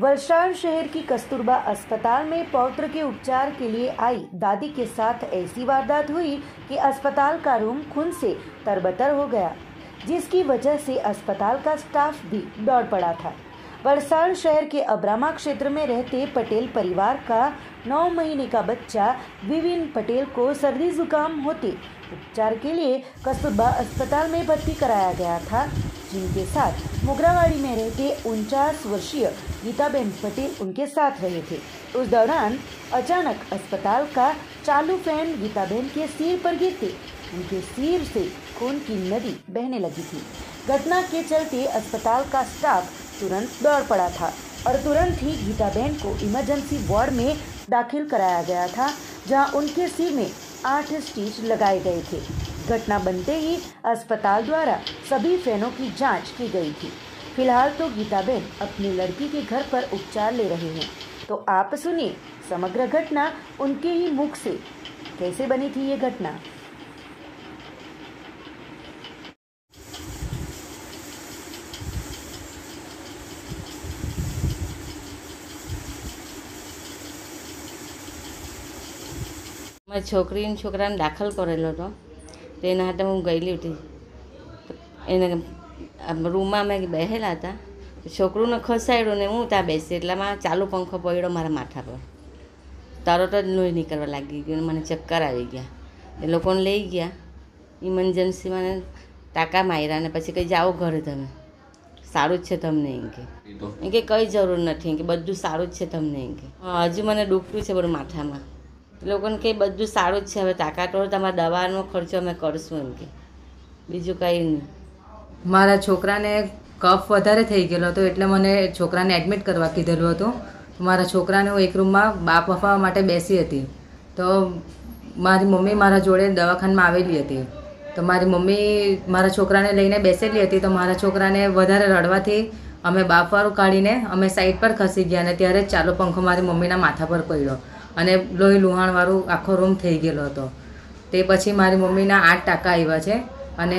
वलसाड शहर की कस्तूरबा अस्पताल में पौत्र के उपचार के लिए आई। दादी के साथ ऐसी वारदात हुई कि अस्पताल का रूम खून से तरबतर हो गया, जिसकी वजह से अस्पताल का स्टाफ भी दौड़ पड़ा था। वलसाड शहर के अब्रामा क्षेत्र में रहते पटेल परिवार का नौ महीने का बच्चा विविन पटेल को सर्दी जुकाम होते उपचार के लिए कस्तूरबा अस्पताल में भर्ती कराया गया था। जिनके साथ मुगरावाड़ी में रहते उनचास वर्षीय गीताबेन पटेल उनके साथ रहे थे। उस दौरान अचानक अस्पताल का चालू फ़ैन गीताबेन के सिर पर गिरते। उनके सिर से खून की नदी बहने लगी थी। घटना के चलते अस्पताल का स्टाफ तुरंत दौड़ पड़ा था और तुरंत ही गीताबेन को इमरजेंसी वार्ड में दाखिल कराया गया था, जहाँ उनके सिर में आठ स्टिच लगाए गए थे। घटना बनते ही अस्पताल द्वारा सभी फैनों की जांच की गई थी फिलहाल तो गीताबेन अपनी लड़की के घर पर उपचार ले रहे हैं तो आप सुनिए समग्र घटना उनके ही मुख से कैसे बनी थी ये घटना મારી છોકરીને છોકરાને દાખલ કરેલો હતો તો એના હાથે હું ગયેલી હતી એને રૂમમાં અમે બેસેલા હતા. છોકરુંને ખસાડ્યું ને હું ત્યાં બેસી. એટલામાં ચાલુ પંખો પડ્યો મારા માથા પર. તરત જ લોહી નીકળવા લાગી ગયું મને ચક્કર આવી ગયા. એ લોકોને લઈ ગયા. ઇમરજન્સીમાં ને ટાંકા માર્યા ને પછી કંઈ જાઓ ઘરે તમે. સારું જ છે તમને એમ કે. એમ કે કંઈ જરૂર નથી. એમ કે બધું સારું જ છે તમને એમ કે. હજુ મને દુખતું છે બધું માથામાં. લોકોને કંઈ બધું સારું જ છે, હવે તાકાત હોય તમારા દવાનો ખર્ચો અમે કરશું એમ કે. બીજું કંઈ નહીં. મારા છોકરાને કફ વધારે થઈ ગયેલો હતો એટલે મને છોકરાને એડમિટ કરવા કીધેલું હતું. મારા છોકરાને હું એક રૂમમાં બાપ વફાવવા માટે બેસી હતી. તો મારી મમ્મી મારા જોડે દવાખાનામાં આવેલી હતી. તો મારી મમ્મી મારા છોકરાને લઈને બેસેલી હતી. તો મારા છોકરાને વધારે રડવાથી અમે બાપવાળું કાઢીને અમે સાઈડ પર ખસી ગયા અને ત્યારે ચાલો પંખો મારી મમ્મીના માથા પર પડ્યો. અને લોહી લુહાણવાળું આખો રૂમ થઈ ગયેલો હતો. તે પછી મારી મમ્મીના આઠ ટાંકા આવ્યા છે અને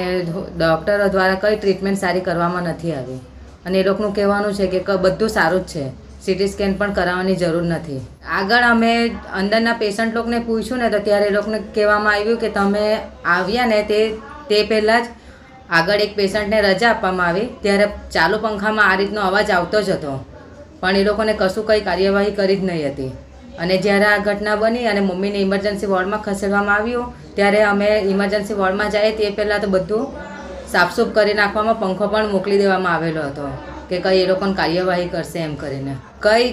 ડૉક્ટરો દ્વારા કઈ ટ્રીટમેન્ટ સારી કરવામાં નથી આવી. અને એ લોકોનું કહેવાનું છે કે બધું સારું જ છે. સિટી સ્કેન પણ કરાવવાની જરૂર નથી. આગળ અમે અંદરના પેશન્ટ લોકોને પૂછ્યું ને તો ત્યારે એ લોકોને કહેવામાં આવ્યું કે તમે આવ્યા ને તે તે પહેલાં જ આગળ એક પેશન્ટને રજા આપવામાં આવી. ત્યારે ચાલુ પંખામાં આ રીતનો અવાજ આવતો જ હતો. પણ એ લોકોને કશું કંઈ કાર્યવાહી કરી જ નહીં હતી. અને જ્યારે આ ઘટના બની અને મમ્મીને ઇમરજન્સી વોર્ડમાં ખસેડવામાં આવ્યું, ત્યારે અમે ઇમરજન્સી વોર્ડમાં જઈએ તે પહેલાં તો બધું સાફસૂફ કરી નાખવામાં પંખો પણ મોકલી દેવામાં આવેલો હતો કે કંઈ એ લોકોને કાર્યવાહી કરશે એમ કરીને. કંઈ,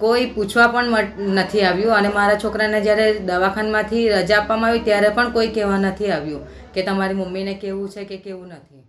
કોઈ પૂછવા પણ નથી આવ્યું અને મારા છોકરાને જ્યારે દવાખાનામાંથી રજા આપવામાં આવી ત્યારે પણ કોઈ કહેવા નથી આવ્યું કે તમારી મમ્મીને કેવું છે કે કેવું નથી.